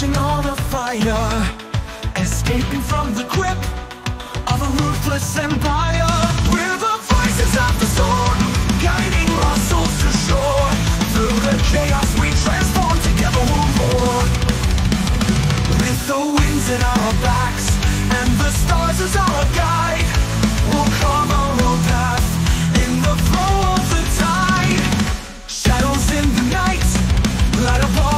charging on a fire. Escaping from the grip of a ruthless empire. We're the voices of the storm Guiding our souls to shore. Through the chaos we transform together we'll roar With the winds at our backs And the stars as our guide We'll carve our own path In the flow of the tide. Shadows in the night Light upon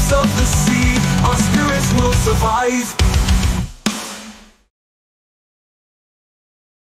depths of the sea, our spirits will survive.